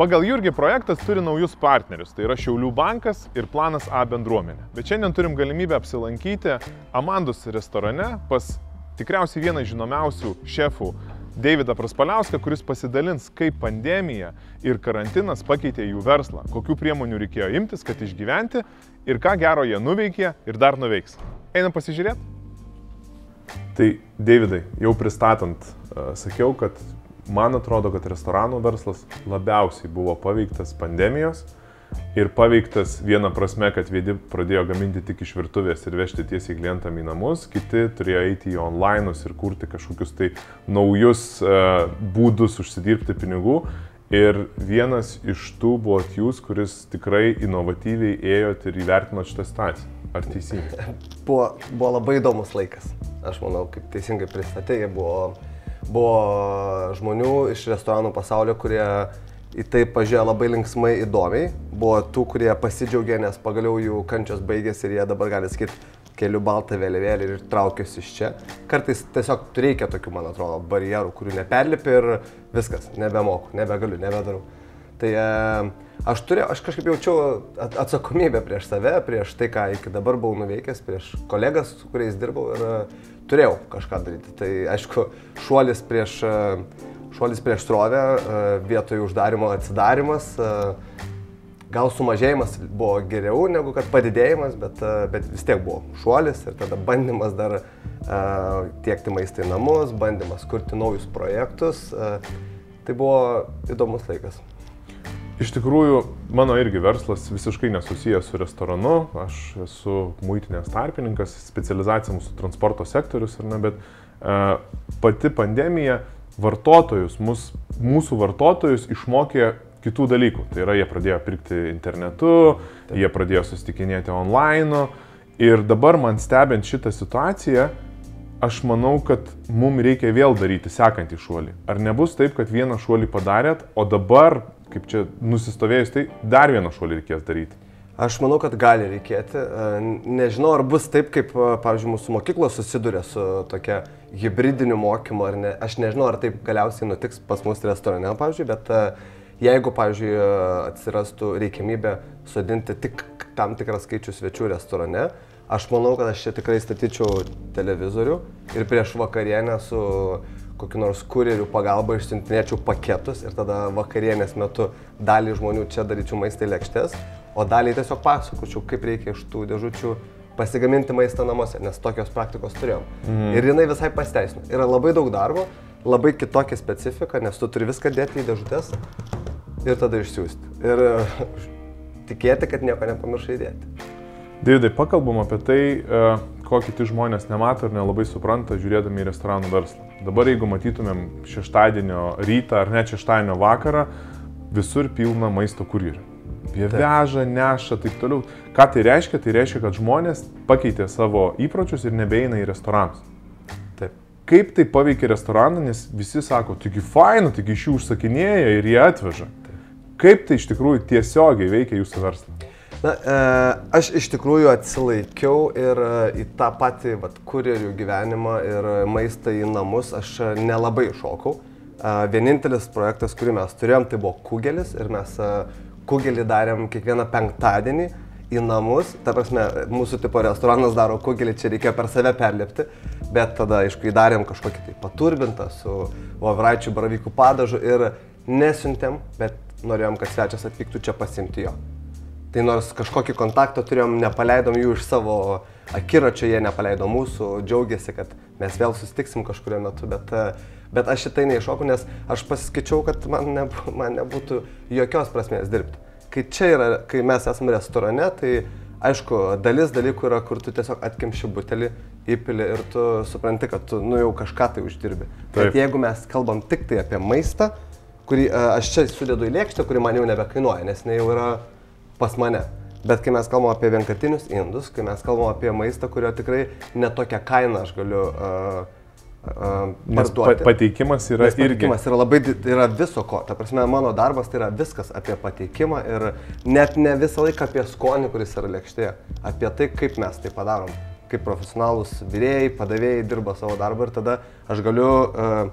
Pagal Jurgį projektas turi naujus partnerius, tai yra Šiaulių bankas ir Planas A bendruomenė. Bet šiandien turim galimybę apsilankyti Amandus restorane pas tikriausiai vieną žinomiausių šefų Davidą Praspaliauską, kuris pasidalins, kaip pandemija ir karantinas pakeitė jų verslą, kokių priemonių reikėjo imtis, kad išgyventi ir ką gero jie nuveikė ir dar nuveiks. Einam pasižiūrėti? Tai, Davidai, jau pristatant, sakiau, kad man atrodo, kad restoranų verslas labiausiai buvo paveiktas pandemijos ir paveiktas viena prasme, kad vieni pradėjo gaminti tik iš virtuvės ir vežti tiesiai klientam į namus, kiti turėjo eiti į online'us ir kurti kažkokius tai naujus uh, būdus užsidirbti pinigų. Ir vienas iš tų buvo jūs, kuris tikrai inovatyviai ėjot ir įvertinot šitą situaciją. Ar teisingai? Buvo, buvo labai įdomus laikas. Aš manau, kaip teisingai pristatė, buvo, buvo žmonių iš restoranų pasaulio, kurie į tai pažiūrėjo labai linksmai įdomiai. Buvo tų, kurie pasidžiaugė, nes pagaliau jų kančios baigėsi ir jie dabar gali sakyti, keliu baltą vėliavėlį ir traukiuosi iš čia. Kartais tiesiog reikia tokių, man atrodo, barjerų, kurių neperlipi ir viskas, nebemoku, nebegaliu, nebedarau. Tai e, aš, turėjau, aš kažkaip jaučiau atsakomybę prieš save, prieš tai, ką iki dabar buvau nuveikęs, prieš kolegas, su kuriais dirbau ir e, turėjau kažką daryti. Tai aišku, šuolis prieš, e, šuolis prieš srovę, vietoj uždarimo atsidarimas. Gal sumažėjimas buvo geriau negu kad padidėjimas, bet, bet vis tiek buvo šuolis ir tada bandymas dar tiekti maistą į namus, bandymas kurti naujus projektus. Tai buvo įdomus laikas. Iš tikrųjų, mano irgi verslas visiškai nesusijęs su restoranu, aš esu muitinės tarpininkas, specializacija mūsų transporto sektorius, ne, bet uh, pati pandemija vartotojus, mus, mūsų vartotojus išmokė kitų dalykų. Tai yra, jie pradėjo pirkti internetu, Taip. jie pradėjo susitikinėti online ir dabar man stebint šitą situaciją, aš manau, kad mums reikia vėl daryti sekantį šuolį. Ar nebus taip, kad vieną šuolį padarėt, o dabar kaip čia nusistovėjus, tai dar vieną šuolį reikės daryti. Aš manau, kad gali reikėti. E, nežinau, ar bus taip, kaip, e, pavyzdžiui, mūsų mokyklos susiduria su tokia hybridiniu mokymu, ar ne. Aš nežinau, ar taip galiausiai nutiks pas mus restorane, pavyzdžiui, bet e, jeigu, pavyzdžiui, atsirastų reikiamybė sodinti tik tam tikrą skaičių svečių restorane, aš manau, kad aš čia tikrai statyčiau televizorių ir prieš vakarienę su kokiu nors kurjerių pagalba išsintinėčiau paketus ir tada vakarienės metu dalį žmonių čia daryčiau maistą į lėkštės, o dalį tiesiog pasakočiau, kaip reikia iš tų dėžučių pasigaminti maistą namuose, nes tokios praktikos turėjom. Mm. Ir jinai visai pasteisino. Yra labai daug darbo, labai kitokia specifika, nes tu turi viską dėti į dėžutės ir tada išsiųsti. Ir tikėti, kad nieko nepamiršai dėti. Davidai, pakalbam apie tai, e, ko kiti žmonės nemato ir nelabai supranta žiūrėdami į restoranų verslą. Dabar jeigu matytumėm šeštadienio rytą ar net šeštadienio vakarą, visur pilna maisto kurjerių. Jie veža, neša, taip toliau. Ką tai reiškia? Tai reiškia, kad žmonės pakeitė savo įpročius ir nebeina į restoranus. Taip. Kaip tai paveikia restoraną, nes visi sako, taigi faina, taigi iš jų užsakinėja ir jie atveža. Taip. Kaip tai iš tikrųjų tiesiogiai veikia jūsų verslą? Na, e, aš iš tikrųjų atsilaikiau ir e, į tą patį vat, kurjerių gyvenimą ir maistą į namus aš e, nelabai šokau. E, vienintelis projektas, kurį mes turėjom, tai buvo kugelis ir mes e, kugelį darėm kiekvieną penktadienį į namus. Ta prasme, mūsų tipo restoranas daro kugelį, čia reikėjo per save perlipti, bet tada, aišku, įdarėm kažkokį tai paturbintą su vovraičių baravykų padažu ir nesiuntėm, bet norėjom, kad svečias atvyktų čia pasimti jo. Tai nors kažkokį kontaktą turėjom, nepaleidom jų iš savo akiračio, jie nepaleido mūsų, džiaugiasi, kad mes vėl susitiksim kažkurio metu, bet, bet aš šitai neiššoku, nes aš pasiskaičiau, kad man, ne, man nebūtų jokios prasmės dirbti. Kai čia yra, kai mes esame restorane, tai aišku, dalis dalykų yra, kur tu tiesiog atkimši butelį, įpili ir tu supranti, kad tu, nu jau kažką tai uždirbi. Taip. Bet jeigu mes kalbam tik tai apie maistą, kurį aš čia sudedu į lėkštę, kuri man jau nebekainuoja, nes jinai jau yra pas mane. Bet kai mes kalbam apie vienkartinius indus, kai mes kalbam apie maistą, kurio tikrai netokią kainą aš galiu uh, parduoti. Pateikimas yra Nes pateikimas irgi. yra labai, yra viso ko. Ta prasme, mano darbas tai yra viskas apie pateikimą ir net ne visą laiką apie skonį, kuris yra lėkštėje. Apie tai, kaip mes tai padarom. Kaip profesionalūs vyrėjai, padavėjai dirba savo darbą ir tada aš galiu uh,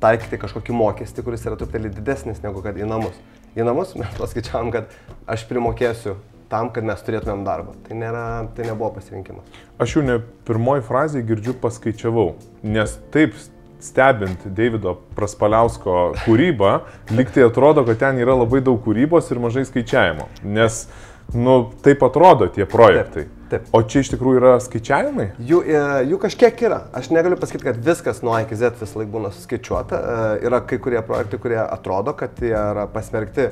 taikyti kažkokį mokestį, kuris yra truputėlį didesnis negu kad į namus. Į namus, mes paskaičiavom, kad aš primokėsiu tam, kad mes turėtumėm darbą. Tai, nėra, tai nebuvo pasirinkimas. Aš jau ne pirmoji frazė girdžiu paskaičiavau, nes taip stebint Davido Praspaliausko kūrybą, liktai atrodo, kad ten yra labai daug kūrybos ir mažai skaičiavimo. Nes, nu, taip atrodo tie projektai. Taip. Taip. O čia iš tikrųjų yra skaičiavimai? Jų, e, jų kažkiek yra. Aš negaliu pasakyti, kad viskas nuo A iki Z vis laik būna suskaičiuota. E, yra kai kurie projektai, kurie atrodo, kad jie yra pasmerkti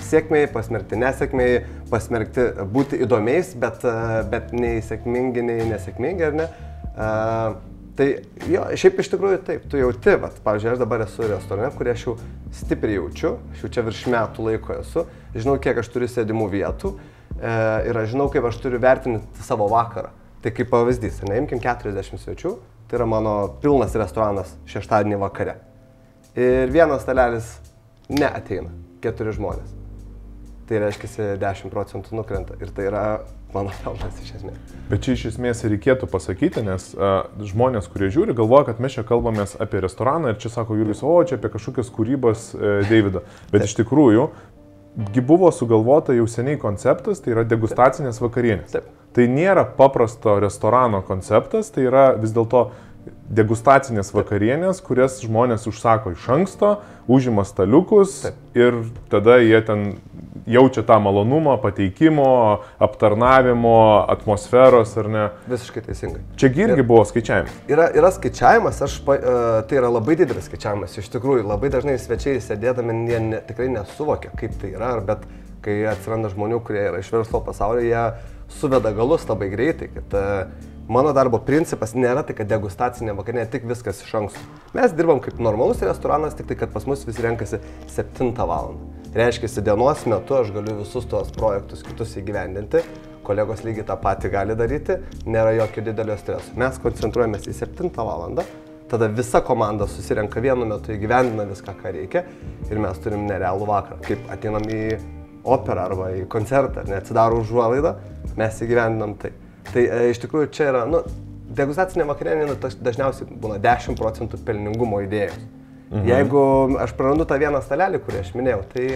sėkmiai, pasmerkti nesėkmiai, pasmerkti būti įdomiais, bet, e, bet nei sėkmingi, nei nesėkmingi, ar ne? Uh, tai jo, šiaip iš tikrųjų taip, tu jauti, vat, pavyzdžiui, aš dabar esu restorane, kurį aš jau stipriai jaučiu, aš jau čia virš metų laiko esu, žinau, kiek aš turiu sėdimų vietų e, ir aš žinau, kaip aš turiu vertinti savo vakarą. Tai kaip pavyzdys, neimkim 40 svečių, tai yra mano pilnas restoranas šeštadienį vakare. Ir vienas stalelis neateina, keturi žmonės tai reiškia 10 procentų nukrenta. Ir tai yra mano pelnas iš esmės. Bet čia iš esmės reikėtų pasakyti, nes a, žmonės, kurie žiūri, galvoja, kad mes čia kalbamės apie restoraną ir čia sako Julius, o čia apie kažkokias kūrybas e, Davido. Bet Taip. iš tikrųjų, buvo sugalvota jau seniai konceptas, tai yra degustacinės vakarienės. Taip. Tai nėra paprasto restorano konceptas, tai yra vis dėlto degustacinės vakarienės, kurias žmonės užsako iš anksto, užima staliukus Taip. ir tada jie ten jaučia tą malonumą, pateikimo, aptarnavimo, atmosferos ar ne. Visiškai teisingai. Čia irgi buvo skaičiavimas. Yra, yra skaičiavimas, aš, uh, tai yra labai didelis skaičiavimas. Iš tikrųjų, labai dažnai svečiai sėdėdami jie ne, tikrai nesuvokia, kaip tai yra, bet kai atsiranda žmonių, kurie yra iš verslo pasaulio, jie suveda galus labai greitai, kad uh, Mano darbo principas nėra tai, kad degustacinė vakarienė tik viskas iš anksto. Mes dirbam kaip normalus restoranas, tik tai, kad pas mus visi renkasi 7 val. Reiškia, dienos metu aš galiu visus tuos projektus kitus įgyvendinti, kolegos lygiai tą patį gali daryti, nėra jokio didelio streso. Mes koncentruojamės į 7 val. Tada visa komanda susirenka vienu metu, įgyvendina viską, ką reikia ir mes turim nerealų vakarą. Kaip ateinam į operą arba į koncertą, neatsidaro užuolaidą, mes įgyvendinam tai. Tai e, iš tikrųjų čia yra, nu, degustacinė vakarienė nu, dažniausiai būna 10 procentų pelningumo idėjos. Mhm. Jeigu aš prarandu tą vieną stalelį, kurį aš minėjau, tai,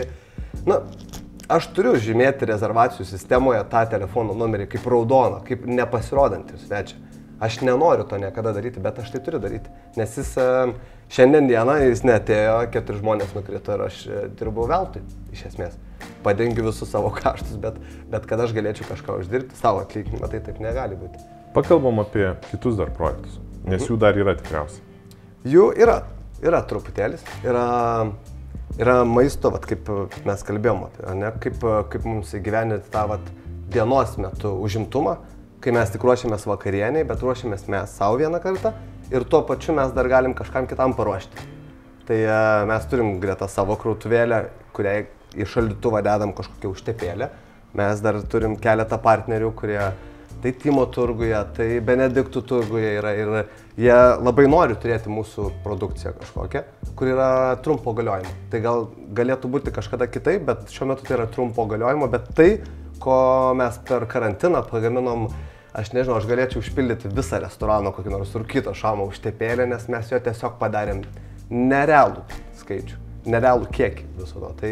na, nu, aš turiu žymėti rezervacijų sistemoje tą telefono numerį kaip raudoną, kaip nepasirodantį svečią. Aš nenoriu to niekada daryti, bet aš tai turiu daryti. Nes jis e, šiandien dieną, jis netėjo, keturi žmonės nukrito ir aš e, dirbau veltui, iš esmės. Padengiu visus savo kaštus, bet, bet kad aš galėčiau kažką uždirbti savo atlyginimą, tai taip negali būti. Pakalbam apie kitus dar projektus, nes mhm. jų dar yra tikriausiai. Jų yra. Yra truputėlis, yra, yra maisto, vat, kaip mes kalbėjom apie, ne, kaip, kaip mums įgyveninti tą vat, dienos metu užimtumą, kai mes tik ruošiamės vakarieniai, bet ruošiamės mes savo vieną kartą ir tuo pačiu mes dar galim kažkam kitam paruošti. Tai e, mes turim greta savo krautuvėlę, kuriai į šaldytuvą dedam kažkokią užtepėlę. Mes dar turim keletą partnerių, kurie tai Timo turguje, tai Benediktų turguje yra ir jie labai nori turėti mūsų produkciją kažkokią, kur yra trumpo galiojimo. Tai gal galėtų būti kažkada kitaip, bet šiuo metu tai yra trumpo galiojimo, bet tai, ko mes per karantiną pagaminom, aš nežinau, aš galėčiau užpildyti visą restoraną kokį nors rūkyto šamo užtepėlę, nes mes jo tiesiog padarėm nerealų skaičių nerealų kiekį viso to. Tai,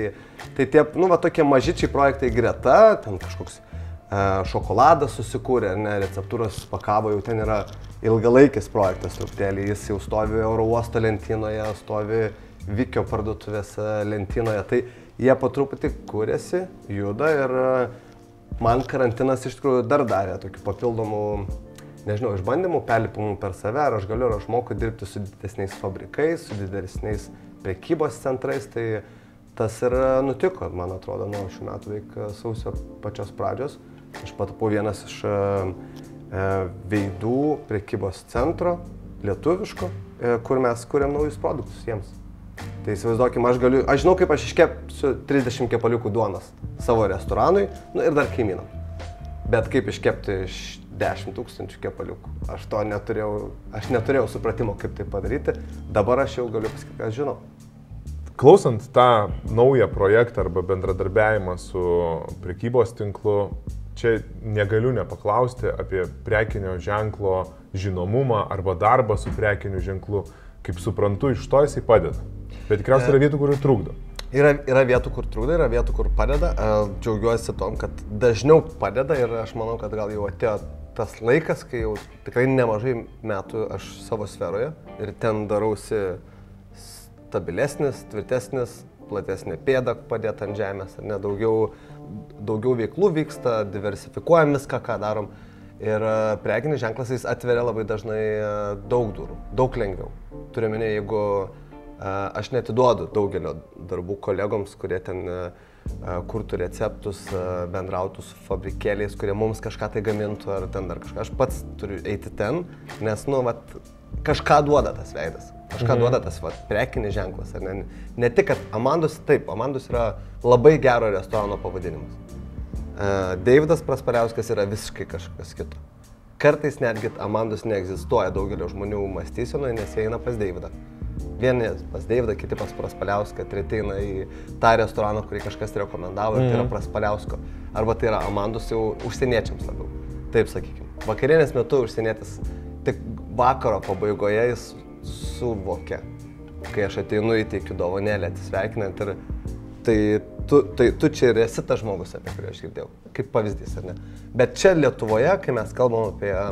tai tie, nu, va, tokie mažyčiai projektai greta, ten kažkoks šokoladas susikūrė, ne, receptūros pakavo, jau ten yra ilgalaikis projektas truputėlį, jis jau stovi Euro uosto lentynoje, stovi Vikio parduotuvės lentynoje, tai jie po truputį kūrėsi, juda ir man karantinas iš tikrųjų dar darė tokių papildomų, nežinau, išbandymų, perlipimų per save, ar aš galiu, ar aš moku dirbti su didesniais fabrikais, su didesniais prekybos centrais, tai tas ir nutiko, man atrodo, nuo šių metų veik sausio pačios pradžios. Aš patapau vienas iš e, e, veidų prekybos centro, lietuviško, e, kur mes kuriam naujus produktus jiems. Tai įsivaizduokim, aš galiu, aš žinau, kaip aš iškepsiu 30 kepaliukų duonas savo restoranui nu, ir dar kaimynam. Bet kaip iškepti iš 10 tūkstančių kepaliukų, aš to neturėjau, aš neturėjau supratimo, kaip tai padaryti. Dabar aš jau galiu pasakyti, kad žinau. Klausant tą naują projektą arba bendradarbiavimą su prekybos tinklu, čia negaliu nepaklausti apie prekinio ženklo žinomumą arba darbą su prekiniu ženklu. Kaip suprantu, iš to jisai padeda. Bet tikriausiai yra vietų, kur ir trukdo. Yra, yra vietų, kur trukdo, yra vietų, kur padeda. E, džiaugiuosi tom, kad dažniau padeda ir aš manau, kad gal jau atėjo tas laikas, kai jau tikrai nemažai metų aš savo sferoje ir ten darausi stabilesnis, tvirtesnis, platesnė pėda padėta ant žemės, ar ne, daugiau, veiklų vyksta, diversifikuojam viską, ką darom. Ir e, prekinis ženklas jis atveria labai dažnai e, daug durų, daug lengviau. Turiuomenė, jeigu e, aš netiduodu daugelio darbų kolegoms, kurie ten kurtų receptus, bendrautų su fabrikėliais, kurie mums kažką tai gamintų ar ten dar kažką. Aš pats turiu eiti ten, nes, nu, vat, kažką duoda tas veidas. Kažką mhm. duoda tas vat, prekinis ženklas. Ne, ne tik, kad Amandos, taip, Amandos yra labai gero restorano pavadinimas. Uh, Davidas Praspaliauskas yra visiškai kažkas kito. Kartais netgi Amandos neegzistuoja daugelio žmonių mąstysenoje, nes jie eina pas Davidą. Vieni pas Davidą, kiti pas Praspaliauską, treti eina į tą restoraną, kurį kažkas rekomendavo mm. tai yra mhm. Praspaliausko. Arba tai yra Amandos jau užsieniečiams labiau. Taip sakykime. Vakarienės metu užsienietis tik vakaro pabaigoje jis suvokia, kai aš ateinu įteikiu dovanėlę atsisveikinant ir tai tu, tai tu čia ir esi tas žmogus, apie kurį aš girdėjau, kaip pavyzdys, ar ne? Bet čia Lietuvoje, kai mes kalbam apie a,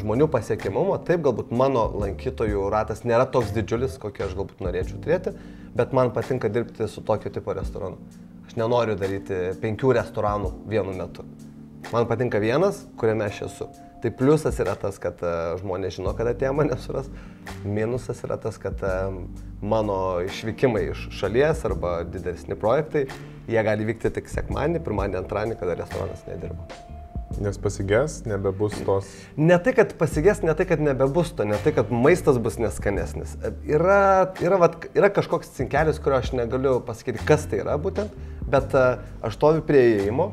žmonių pasiekimumą, taip galbūt mano lankytojų ratas nėra toks didžiulis, kokį aš galbūt norėčiau turėti, bet man patinka dirbti su tokio tipo restoranu. Aš nenoriu daryti penkių restoranų vienu metu. Man patinka vienas, kuriame aš esu. Tai pliusas yra tas, kad e, žmonės žino, kad atėjo mane suras. Minusas yra tas, kad e, mano išvykimai iš šalies arba didesni projektai, jie gali vykti tik sekmanį, pirmadienį, antradienį, kada restoranas nedirba. Nes pasigės, nebebus tos. Ne tai, kad pasigės, ne tai, kad nebebus to, ne tai, kad maistas bus neskanesnis. Yra, yra, vat, yra kažkoks cinkelis, kurio aš negaliu pasakyti, kas tai yra būtent, bet e, aš stoviu prie įėjimo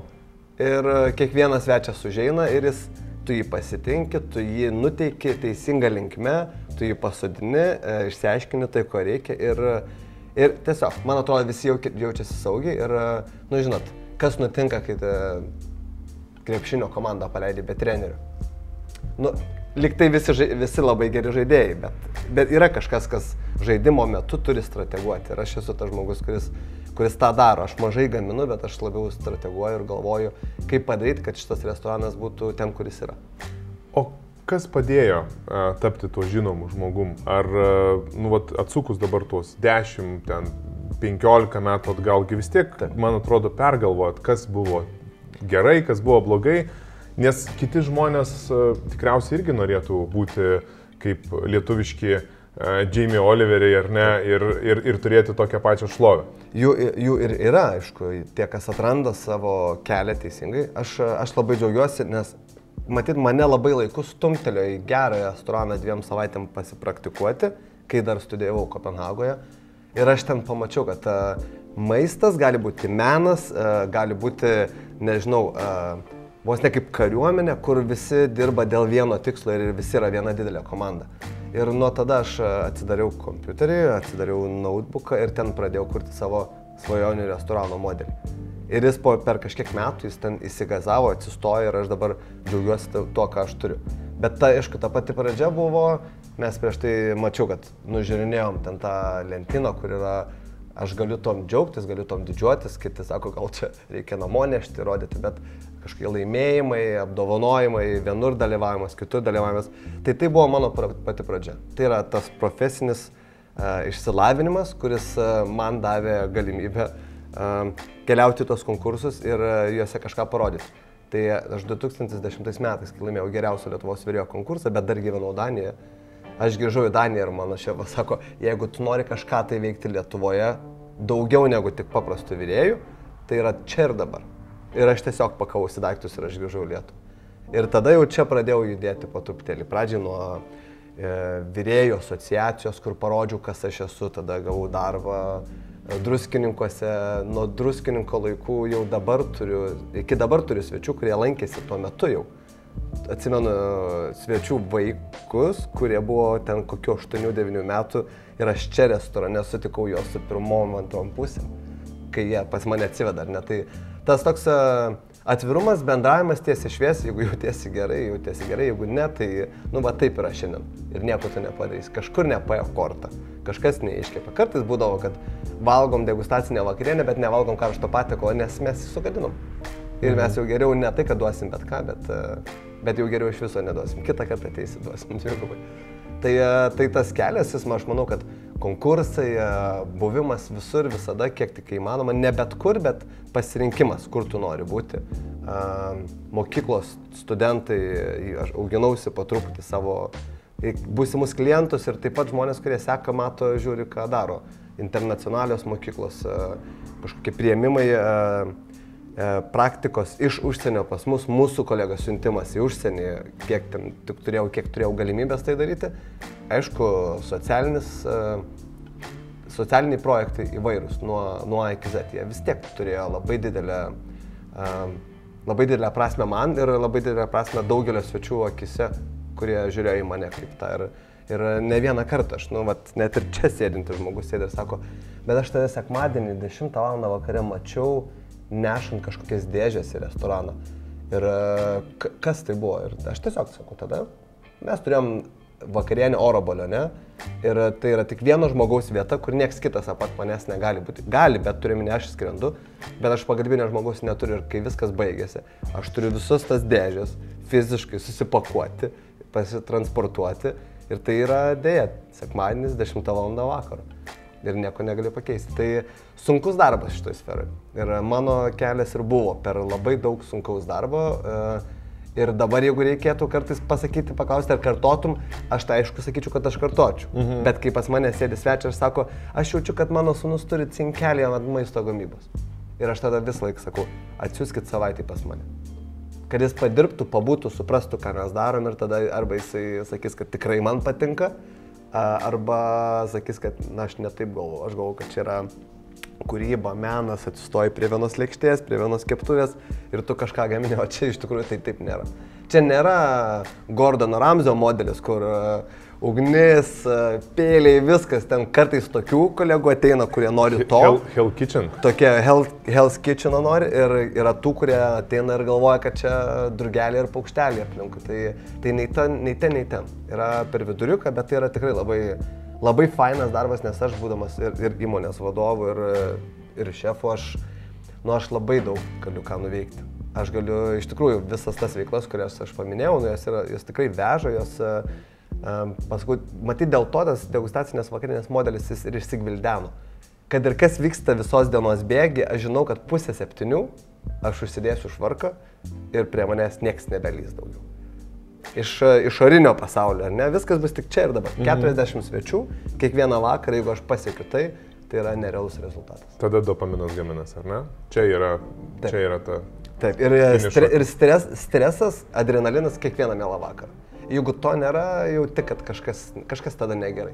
ir kiekvienas svečias užeina ir jis tu jį pasitinki, tu jį nuteiki teisinga linkme, tu jį pasodini, e, išsiaiškini tai, ko reikia ir, ir tiesiog, man atrodo, visi jau jaučiasi saugiai ir, e, nu žinot, kas nutinka, kai krepšinio komandą paleidai be trenerių. Nu, liktai visi, visi labai geri žaidėjai, bet, bet yra kažkas, kas žaidimo metu turi strateguoti ir aš esu tas žmogus, kuris kuris tą daro. Aš mažai gaminu, bet aš labiau strateguoju ir galvoju, kaip padaryti, kad šitas restoranas būtų ten, kuris yra. O kas padėjo uh, tapti tuo žinomu žmogum? Ar, uh, nu, vat, atsukus dabar tuos 10, ten 15 metų atgal, vis tiek, Taip. man atrodo, pergalvojot, kas buvo gerai, kas buvo blogai, nes kiti žmonės uh, tikriausiai irgi norėtų būti kaip lietuviški Jamie Oliveriai ar ne ir, ir, ir turėti tokią pačią šlovę. Jų, jų ir yra, aišku, tie, kas atranda savo kelią teisingai. Aš, aš labai džiaugiuosi, nes matyt, mane labai laiku stumtelėjo į gerą restoraną dviem savaitėm pasipraktikuoti, kai dar studijavau Kopenhagoje. Ir aš ten pamačiau, kad uh, maistas gali būti menas, uh, gali būti, nežinau, uh, vos ne kaip kariuomenė, kur visi dirba dėl vieno tikslo ir visi yra viena didelė komanda. Ir nuo tada aš e, atsidariau kompiuterį, atsidariau notebooką ir ten pradėjau kurti savo svajonių restorano modelį. Ir jis po, per kažkiek metų jis ten įsigazavo, atsistojo ir aš dabar džiaugiuosi tuo, ką aš turiu. Bet ta, aišku, ta pati pradžia buvo, mes prieš tai mačiau, kad nužiūrinėjom ten tą lentyną, kur yra, aš galiu tom džiaugtis, galiu tom didžiuotis, kiti sako, gal čia reikia namo nešti, rodyti, bet kažkokie laimėjimai, apdovanojimai, vienur dalyvavimas, kitur dalyvavimas. Tai tai buvo mano pati pradžia. Tai yra tas profesinis uh, išsilavinimas, kuris uh, man davė galimybę uh, keliauti tos konkursus ir uh, juose kažką parodyti. Tai aš 2010 metais, kai laimėjau geriausio Lietuvos vyrėjo konkursą, bet dar gyvenau Danijoje, aš grįžau į Daniją ir mano šefas sako, jeigu tu nori kažką tai veikti Lietuvoje, daugiau negu tik paprastų vyrėjų, tai yra čia ir dabar. Ir aš tiesiog pakausi daiktus ir aš grįžau Lietuvą. Ir tada jau čia pradėjau judėti po truputėlį. Pradžiai nuo e, vyrėjų asociacijos, kur parodžiau, kas aš esu, tada gavau darbą e, druskininkose. Nuo druskininko laikų jau dabar turiu, iki dabar turiu svečių, kurie lankėsi tuo metu jau. Atsimenu svečių vaikus, kurie buvo ten kokiu 8-9 metų ir aš čia restorane sutikau juos su pirmom antrom pusėm, kai jie pas mane atsiveda, ar ne? Tai tas toks, Atvirumas, bendravimas tiesiai šviesiai, jeigu jautiesi gerai, jautiesi gerai, jeigu ne, tai, nu, va taip yra šiandien. Ir nieko tu nepadarysi. Kažkur nepaėjo kortą, kažkas neiškėpė. Kartais būdavo, kad valgom degustacinę vakarienę, bet nevalgom karšto patiekalo, nes mes jį sugadinom. Ir mes jau geriau ne tai, kad duosim bet ką, bet, bet jau geriau iš viso neduosim. Kitą kartą ateisi duosim dvigubai. Tai, e, tai tas kelias, jis, aš manau, kad konkursai, e, buvimas visur, visada, kiek tik įmanoma, ne bet kur, bet pasirinkimas, kur tu nori būti. E, mokyklos studentai, aš auginausi po truputį savo būsimus klientus ir taip pat žmonės, kurie seka, mato, žiūri, ką daro. Internacionalios mokyklos, kažkokie prieimimai praktikos iš užsienio pas mus, mūsų kolegos siuntimas į užsienį, kiek, ten, turėjau, kiek turėjau galimybės tai daryti. Aišku, e, socialiniai projektai įvairūs nuo, nuo iki Z. Jie vis tiek turėjo labai didelę, e, labai didelę prasme man ir labai didelę prasme daugelio svečių akise, kurie žiūrėjo į mane kaip tą. Ir, ir ne vieną kartą aš, nu, vat, net ir čia sėdintis žmogus sėdė ir sako, bet aš tave sekmadienį 10 val. vakare mačiau nešant kažkokias dėžės į restoraną. Ir e, kas tai buvo? Ir aš tiesiog sakau, tada mes turėjom vakarienę oro balione ir tai yra tik vieno žmogaus vieta, kur nieks kitas apart manęs negali būti. Gali, bet turime ne aš skrendu, bet aš pagalbinio žmogaus neturiu ir kai viskas baigėsi, aš turiu visus tas dėžės fiziškai susipakuoti, pasitransportuoti ir tai yra dėja, sekmadienis 10 val. vakaro ir nieko negali pakeisti. Tai sunkus darbas šitoje sferoje. Ir mano kelias ir buvo per labai daug sunkaus darbo. E, ir dabar, jeigu reikėtų kartais pasakyti, paklausti, ar kartotum, aš tai aišku sakyčiau, kad aš kartočiau. Mhm. Bet kai pas mane sėdi svečias ir sako, aš jaučiu, kad mano sunus turi cinkelį ant maisto gamybos. Ir aš tada vis laik sakau, atsiųskit savaitį pas mane. Kad jis padirbtų, pabūtų, suprastų, ką mes darom ir tada arba jisai sakys, kad tikrai man patinka, arba sakys, kad, na, aš netaip galvoju, aš galvoju, kad čia yra kūryba, menas, atsistoji prie vienos lėkštės, prie vienos keptuvės ir tu kažką gamini, o čia iš tikrųjų tai taip nėra. Čia nėra Gordono Ramzio modelis, kur uh, ugnis, pėliai, viskas. Ten kartais tokių kolegų ateina, kurie nori to. Hell, hell Kitchen. Tokie Hell, Hell's Kitchen nori ir yra tų, kurie ateina ir galvoja, kad čia drugelė ir paukštelė aplinkui. Tai, tai nei, ten, nei ten, nei ten. Yra per viduriuką, bet tai yra tikrai labai, labai fainas darbas, nes aš būdamas ir, ir įmonės vadovu, ir, ir šefu, aš, nu, aš labai daug galiu ką nuveikti. Aš galiu iš tikrųjų visas tas veiklas, kurias aš paminėjau, nu, jos, yra, jos tikrai veža, jos Paskui, matyt, dėl to tas degustacinės vakarinės modelis jis ir išsigvildeno. Kad ir kas vyksta visos dienos bėgi, aš žinau, kad pusė septynių aš užsidėsiu švarką ir prie manęs nieks nebelys daugiau. Iš išorinio pasaulio, ar ne? Viskas bus tik čia ir dabar. Mhm. 40 svečių, kiekvieną vakarą, jeigu aš pasiekiu tai, tai yra nerealus rezultatas. Tada dopaminas gaminas, ar ne? Čia yra, Taip. čia yra ta. Taip, ir, stre, ir stres, stresas, adrenalinas kiekvieną mielą vakarą. Jeigu to nėra, jau tik, kad kažkas, kažkas tada negerai.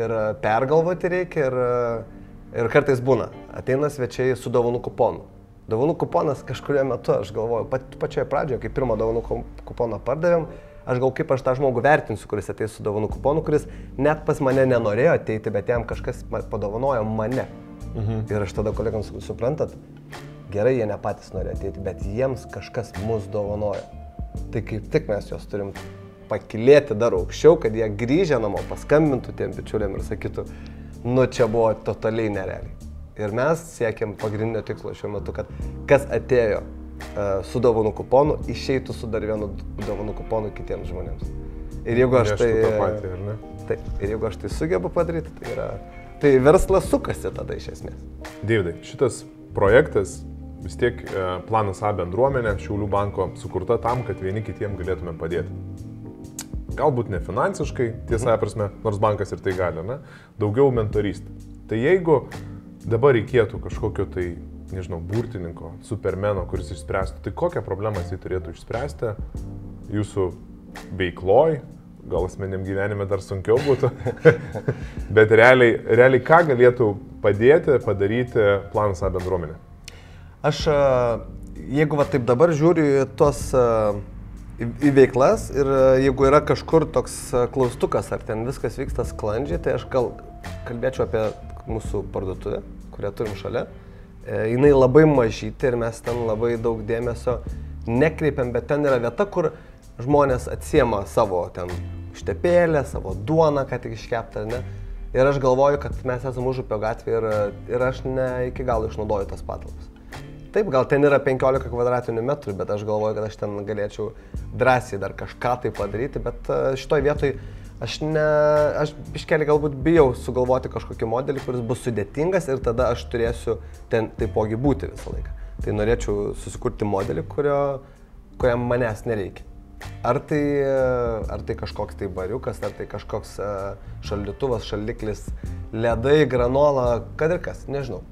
Ir e, pergalvoti reikia ir, e, ir kartais būna. Ateina svečiai su dovanų kuponu. Dovanų kuponas kažkurio metu, aš galvoju, pat, pačioje pradžioje, kai pirmą dovanų kuponą pardavėm, aš gal kaip aš tą žmogų vertinsiu, kuris ateis su dovanų kuponu, kuris net pas mane nenorėjo ateiti, bet jam kažkas padovanojo mane. Mhm. Ir aš tada kolegams suprantat, gerai, jie ne patys norėjo ateiti, bet jiems kažkas mus dovanojo. Tai kaip tik mes juos turim pakilėti dar aukščiau, kad jie grįžę namo paskambintų tiem bičiuliam ir sakytų, nu čia buvo totaliai nerealiai. Ir mes siekiam pagrindinio tikslo šiuo metu, kad kas atėjo uh, su dovanų kuponu, išeitų su dar vienu dovanų kuponu kitiems žmonėms. Ir jeigu aš tai... Patį, taip, ir jeigu aš tai sugebu padaryti, tai yra... Tai verslas sukasi tada iš esmės. Davidai, šitas projektas vis tiek e, planas A bendruomenė Šiaulių banko sukurta tam, kad vieni kitiem galėtume padėti. Galbūt ne finansiškai, tiesą prasme, nors bankas ir tai gali, ne? daugiau mentorystė. Tai jeigu dabar reikėtų kažkokio tai, nežinau, burtininko, supermeno, kuris išspręstų, tai kokią problemą jisai turėtų išspręsti jūsų veikloj, gal asmeniam gyvenime dar sunkiau būtų, bet realiai, realiai ką galėtų padėti, padaryti planas A bendruomenė? Aš, jeigu va taip dabar žiūriu tos uh, į veiklas ir e, jeigu yra kažkur toks e, klaustukas, ar ten viskas vyksta sklandžiai, tai aš gal kalbėčiau apie mūsų parduotuvę, kurią turim šalia. E, jinai labai mažyti ir mes ten labai daug dėmesio nekreipiam, bet ten yra vieta, kur žmonės atsiema savo ten štepėlę, savo duoną, ką tik iškeptą, ne? Ir aš galvoju, kad mes esame užupio gatvėje ir, ir aš ne iki galo išnaudoju tas patalpas. Taip, gal ten yra 15 kvadratinių metrų, bet aš galvoju, kad aš ten galėčiau drąsiai dar kažką tai padaryti, bet e, šitoj vietoj aš, ne, aš iškeli galbūt bijau sugalvoti kažkokį modelį, kuris bus sudėtingas ir tada aš turėsiu ten taipogi būti visą laiką. Tai norėčiau susikurti modelį, kurio, kuriam manęs nereikia. Ar tai, ar tai kažkoks tai bariukas, ar tai kažkoks e, šaldytuvas, šaldiklis, ledai, granola, kad ir kas, nežinau.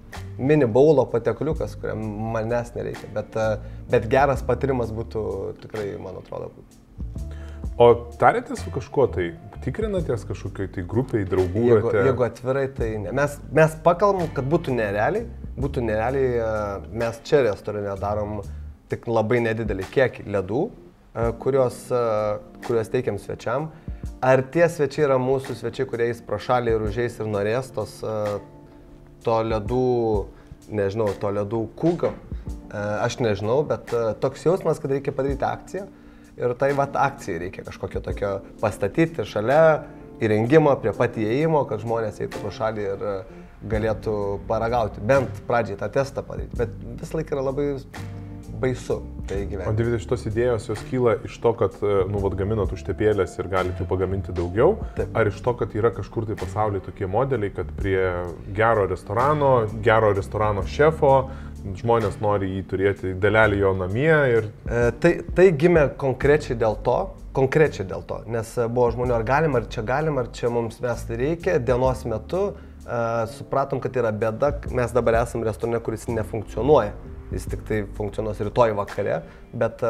Mini baulo patekliukas, kuriam manęs nereikia, bet, e, bet geras patirimas būtų tikrai, man atrodo. O tarėtės su kažkuo tai, tikrinatės kažkokiai tai grupiai, draugų? Jeigu, rate? jeigu atvirai, tai ne. Mes, mes pakalbam, kad būtų nerealiai, būtų nerealiai, e, mes čia restorane darom tik labai nedidelį kiekį ledų, kuriuos, kuriuos teikiam svečiam. Ar tie svečiai yra mūsų svečiai, kurie eis pro šalį ir užeis ir norės tos, to ledų, nežinau, to ledų kūgo? Aš nežinau, bet toks jausmas, kad reikia padaryti akciją. Ir tai vat akcijai reikia kažkokio tokio pastatyti šalia įrengimo, prie pat įėjimo, kad žmonės eitų pro šalį ir galėtų paragauti, bent pradžiai tą testą padaryti. Bet vis laik yra labai baisu tai. O Davidai, šitos idėjos jos kyla iš to, kad, e, nu, vad gaminat užtepėlės ir galite jų pagaminti daugiau, Taip. ar iš to, kad yra kažkur tai pasaulyje tokie modeliai, kad prie gero restorano, gero restorano šefo, žmonės nori jį turėti dalelį jo namie ir... E, tai, tai gimė konkrečiai dėl to, konkrečiai dėl to, nes e, buvo žmonių, ar galim, ar čia galim, ar čia mums mes tai reikia, dienos metu uh, supratom, kad yra bėda, mes dabar esame restorane, kuris nefunkcionuoja jis tik tai funkcionuos rytoj vakare, bet,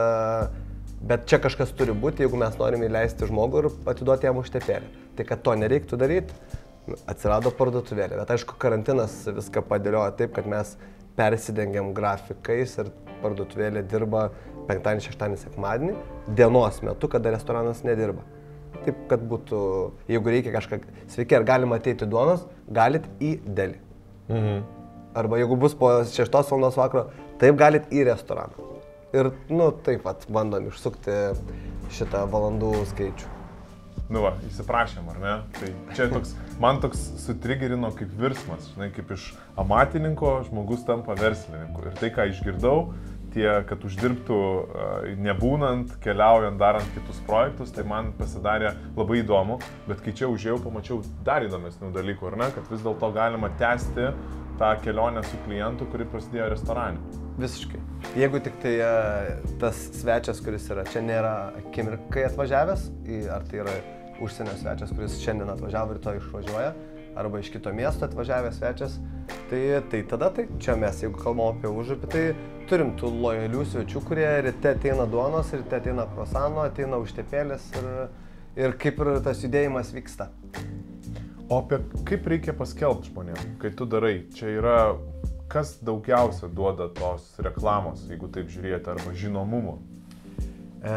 bet čia kažkas turi būti, jeigu mes norime įleisti žmogų ir atiduoti jam užtepėlį. Tai kad to nereiktų daryti, atsirado parduotuvėlė. Bet aišku, karantinas viską padėliojo taip, kad mes persidengiam grafikais ir parduotuvėlė dirba penktadienį, šeštadienį, sekmadienį, dienos metu, kada restoranas nedirba. Taip, kad būtų, jeigu reikia kažką, sveiki, ar galima ateiti duonos, galit į dėlį. Mhm. Arba jeigu bus po 6 val. vakaro, Taip galit į restoraną. Ir, nu, taip pat bandom išsukti šitą valandų skaičių. Nu, va, įsiprašėm, ar ne? Tai čia toks, man toks sutrigerino kaip virsmas, žinai, kaip iš amatininko žmogus tampa verslininku. Ir tai, ką išgirdau, tie, kad uždirbtų nebūnant, keliaujant, darant kitus projektus, tai man pasidarė labai įdomu, bet kai čia užėjau, pamačiau dar įdomesnių dalykų, ar ne, kad vis dėlto galima tęsti tą kelionę su klientu, kuri prasidėjo restorane. Visiškai. Jeigu tik tai uh, tas svečias, kuris yra čia, nėra akimirkai atvažiavęs, ar tai yra užsienio svečias, kuris šiandien atvažiavo ir to išvažiuoja, arba iš kito miesto atvažiavęs svečias, tai, tai tada tai čia mes, jeigu kalbam apie užupį, tai turim tų lojalių svečių, kurie ryte ateina duonos, ryte ateina krosano, ateina užtepėlės ir, ir kaip ir tas judėjimas vyksta. O apie kaip reikia paskelbti žmonėms, kai tu darai, čia yra kas daugiausia duoda tos reklamos, jeigu taip žiūrėti, arba žinomumo? E,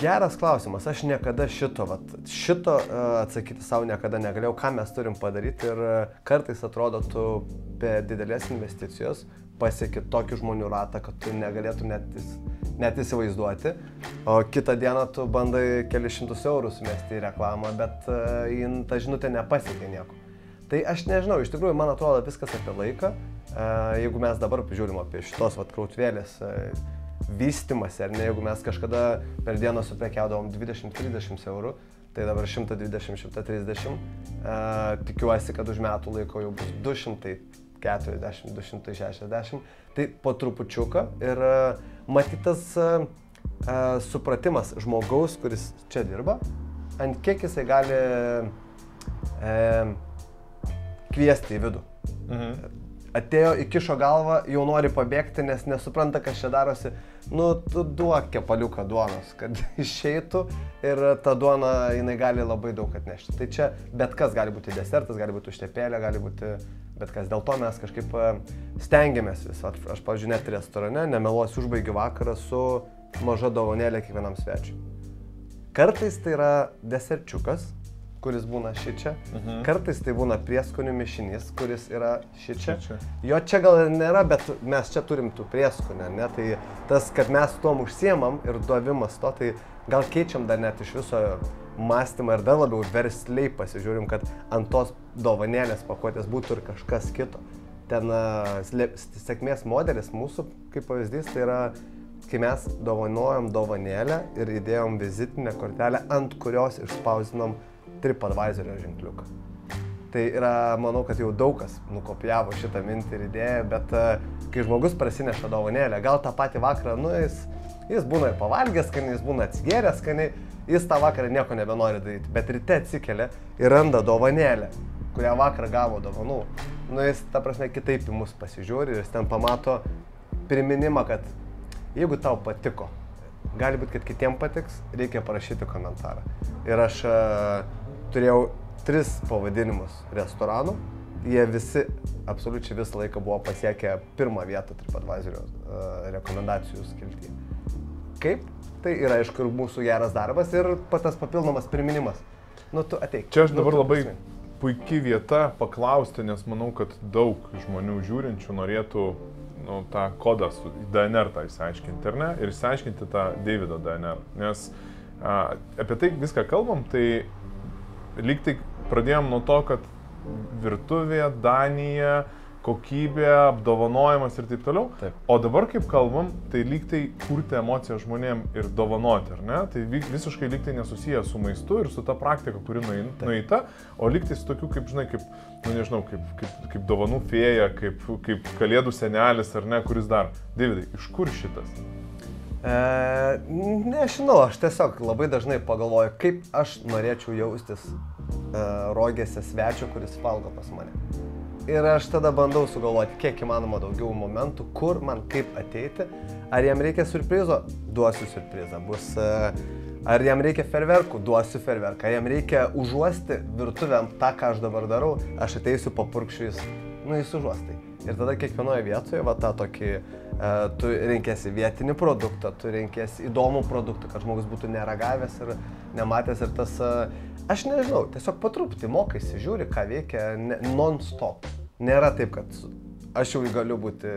geras klausimas, aš niekada šito, vat, šito e, atsakyti savo niekada negalėjau, ką mes turim padaryti ir e, kartais atrodo, tu be didelės investicijos pasieki tokį žmonių ratą, kad tu negalėtum net, net įsivaizduoti, o kitą dieną tu bandai kelius eurų sumesti į reklamą, bet uh, ta žinutė nepasiekia nieko. Tai aš nežinau, iš tikrųjų man atrodo viskas apie laiką. E, jeigu mes dabar pažiūrim apie šitos vat krautvėlės e, vystimasi, ar ne, jeigu mes kažkada per dieną suprekiaudavom 20-30 eurų, tai dabar 120-130, e, tikiuosi, kad už metų laiko jau bus 240-260, tai po trupučiuką ir matytas supratimas žmogaus, kuris čia dirba, ant kiek jisai gali e, kviesti į vidų. Mhm. Atėjo, įkišo galvą, jau nori pabėgti, nes nesupranta, kas čia darosi. Nu, tu duok kepaliuką duonos, kad išeitų ir ta duona, jinai gali labai daug atnešti. Tai čia bet kas gali būti desertas, gali būti užtepėlė, gali būti bet kas. Dėl to mes kažkaip e, stengiamės vis. Aš, pavyzdžiui, net restorane, nemeluosiu, užbaigiu vakarą su maža dovanėlė kiekvienam svečiui. Kartais tai yra deserčiukas, kuris būna šičia. Mhm. Kartais tai būna prieskonių mišinys, kuris yra šičia. Šičia. Jo čia gal ir nėra, bet mes čia turim tų prieskonių, ne? Tai tas, kad mes tuom užsiemam ir duovimas to, tai gal keičiam dar net iš viso mąstymą ir dar labiau versliai pasižiūrim, kad ant tos dovanėlės pakuotės būtų ir kažkas kito. Ten uh, sėkmės modelis mūsų, kaip pavyzdys, tai yra kai mes dovanojom dovanėlę ir įdėjom vizitinę kortelę, ant kurios išspausinom TripAdvisorio ženkliuką. Tai yra, manau, kad jau daug kas nukopijavo šitą mintį ir idėją, bet uh, kai žmogus prasineša dovanėlę, gal tą patį vakarą, nu, jis, jis būna ir pavalgęs, skaniai, jis būna atsigėręs, skaniai, jis tą vakarą nieko nebenori daryti, bet ryte atsikelia ir randa dovanėlę, kurią vakarą gavo dovanų. Nu, jis, ta prasme, kitaip į mus pasižiūri ir jis ten pamato priminimą, kad jeigu tau patiko, gali būti, kad kitiem patiks, reikia parašyti komentarą. Ir aš uh, turėjau tris pavadinimus restoranų. Jie visi, absoliučiai visą laiką buvo pasiekę pirmą vietą TripAdvisorio uh, rekomendacijų skiltyje. Kaip? Tai yra, aišku, ir mūsų geras darbas ir tas papildomas priminimas. Nu, tu ateik. Čia aš nu, dabar tu labai puikiai vieta paklausti, nes manau, kad daug žmonių žiūrinčių norėtų nu, tą kodą su DNR tą išsiaiškinti, ar ne? Ir išsiaiškinti tą Davido DNR. Nes a, apie tai viską kalbam, tai lyg tai pradėjom nuo to, kad virtuvė, Danija, kokybė, apdovanojimas ir taip toliau. Taip. O dabar, kaip kalbam, tai lyg tai kurti emociją žmonėm ir dovanoti, ar ne? Tai vi- visiškai lyg tai nesusiję su maistu ir su ta praktika, kuri nueita, o lyg tai su tokiu, kaip, žinai, kaip, nu nežinau, kaip, kaip, kaip dovanų fėja, kaip, kaip kalėdų senelis, ar ne, kuris dar. Davidai, iš kur šitas? E, nežinau, aš tiesiog labai dažnai pagalvoju, kaip aš norėčiau jaustis e, rogėse svečio, kuris valgo pas mane. Ir aš tada bandau sugalvoti, kiek įmanoma daugiau momentų, kur man kaip ateiti. Ar jam reikia surprizo? Duosiu surprizą. Bus, e, ar jam reikia ferverkų? Duosiu ferverką. Ar jam reikia užuosti virtuvėm tą, ką aš dabar darau? Aš ateisiu papurkščiu jis, nu jis užuostai. Ir tada kiekvienoje vietoje, va tą tokį, e, tu renkėsi vietinį produktą, tu renkėsi įdomų produktą, kad žmogus būtų neragavęs ir nematęs ir tas, e, aš nežinau, tiesiog patrupti mokaisi, žiūri, ką veikia ne- non-stop. Nėra taip, kad aš jau galiu būti,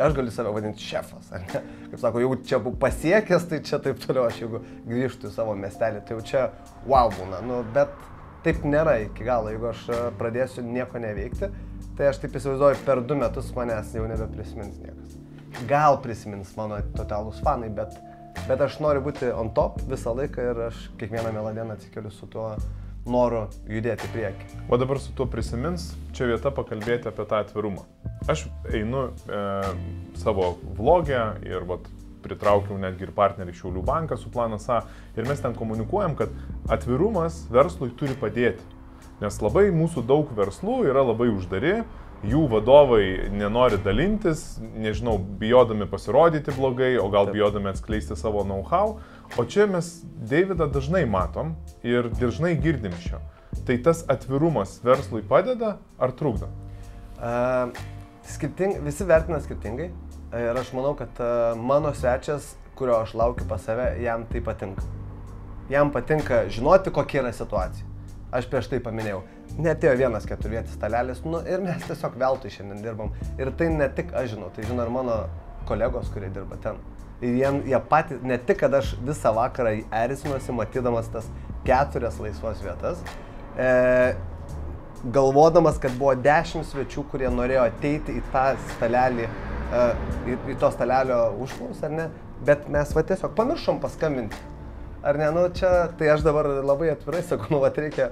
aš galiu save vadinti šefas, ar ne? Kaip sako, jeigu čia buvau pasiekęs, tai čia taip toliau, aš jeigu grįžtų į savo miestelį, tai jau čia wow būna, nu, bet taip nėra iki galo, jeigu aš e, pradėsiu nieko neveikti, tai aš taip įsivaizduoju, per du metus manęs jau nebeprisimins niekas. Gal prisimins mano totalūs fanai, bet, bet aš noriu būti on top visą laiką ir aš kiekvieną mielą dieną atsikeliu su tuo noru judėti į priekį. O dabar su tuo prisimins, čia vieta pakalbėti apie tą atvirumą. Aš einu e, savo vlogę ir vat, pritraukiau netgi ir partnerį Šiaulių banką su planas A ir mes ten komunikuojam, kad atvirumas verslui turi padėti. Nes labai mūsų daug verslų yra labai uždari, jų vadovai nenori dalintis, nežinau, bijodami pasirodyti blogai, o gal bijodami atskleisti savo know-how. O čia mes Davidą dažnai matom ir dažnai girdim iš jo. Tai tas atvirumas verslui padeda ar trukdo? Uh, skirting, visi vertina skirtingai ir aš manau, kad uh, mano svečias, kurio aš laukiu pas save, jam tai patinka. Jam patinka žinoti, kokia yra situacija. Aš prieš tai paminėjau, netėjo vienas keturvietis stalelis, nu ir mes tiesiog veltui šiandien dirbam. Ir tai ne tik aš žinau, tai žino ir mano kolegos, kurie dirba ten. Ir jie, jie patys, ne tik, kad aš visą vakarą erzinuosi, matydamas tas keturias laisvas vietas, e, galvodamas, kad buvo dešimt svečių, kurie norėjo ateiti į tą stalelį, e, į, į to stalelio užklausą, ar ne, bet mes va tiesiog pamiršom paskambinti. Ar ne, nu čia, tai aš dabar labai atvirai sakau, nu va reikia,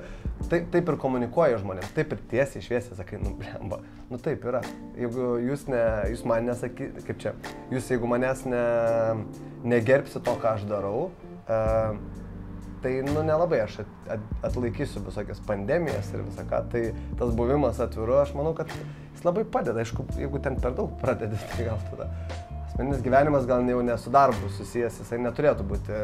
taip, taip ir komunikuoju žmonėms, taip ir tiesiai šviesiai sakai, nu blemba, nu taip yra. Jeigu jūs, ne, jūs man nesaky, kaip čia, jūs jeigu manęs ne, negerbsi to, ką aš darau, uh, tai nu nelabai aš at, at, atlaikysiu visokias pandemijas ir visą ką. Tai tas buvimas atviru, aš manau, kad jis labai padeda. Aišku, jeigu ten per daug pradedi, tai gal tada asmeninis gyvenimas gal jau ne su darbu susijęs, jisai neturėtų būti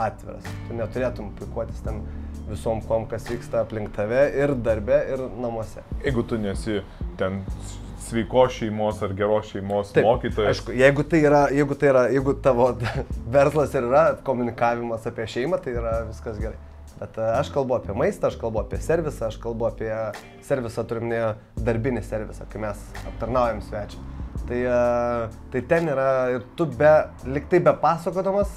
atviras. Tu neturėtum puikuotis ten visom kom, kas vyksta aplink tave ir darbe, ir namuose. Jeigu tu nesi ten sveikos šeimos ar geros šeimos mokytojas. Aišku, jeigu tai yra, jeigu tai yra, jeigu tavo verslas ir yra komunikavimas apie šeimą, tai yra viskas gerai. Bet e, aš kalbu apie maistą, aš kalbu apie servisą, aš kalbu apie servisą, turim ne darbinį servisą, kai mes aptarnaujam svečią. Tai, e, tai ten yra ir tu be, liktai be pasakodamas,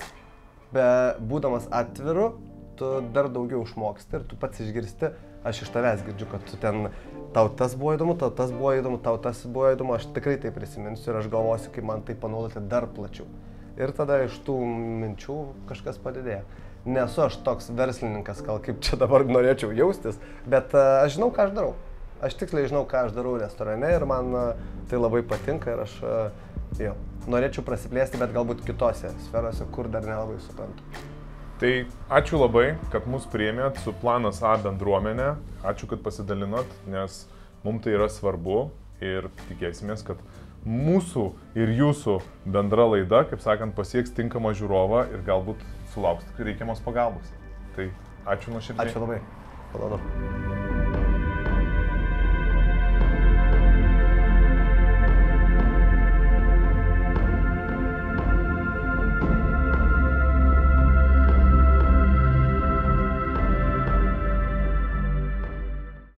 be būdamas atviru, tu dar daugiau išmoksti ir tu pats išgirsti, aš iš tavęs girdžiu, kad tu ten, tau tas buvo įdomu, tau tas buvo įdomu, tau tas buvo įdomu, aš tikrai tai prisiminsiu ir aš galvosiu, kaip man tai panaudoti dar plačiau. Ir tada iš tų minčių kažkas padidėjo nesu aš toks verslininkas, gal kaip čia dabar norėčiau jaustis, bet uh, aš žinau, ką aš darau. Aš tiksliai žinau, ką aš darau restorane ir man uh, tai labai patinka ir aš uh, jo, norėčiau prasiplėsti, bet galbūt kitose sferose, kur dar nelabai suprantu. Tai ačiū labai, kad mus priemėt su Planas A bendruomenė. Ačiū, kad pasidalinot, nes mums tai yra svarbu ir tikėsimės, kad mūsų ir jūsų bendra laida, kaip sakant, pasieks tinkamą žiūrovą ir galbūt sulauks reikiamos pagalbos. Tai ačiū nuoširdžiai. Ačiū labai. Palauk.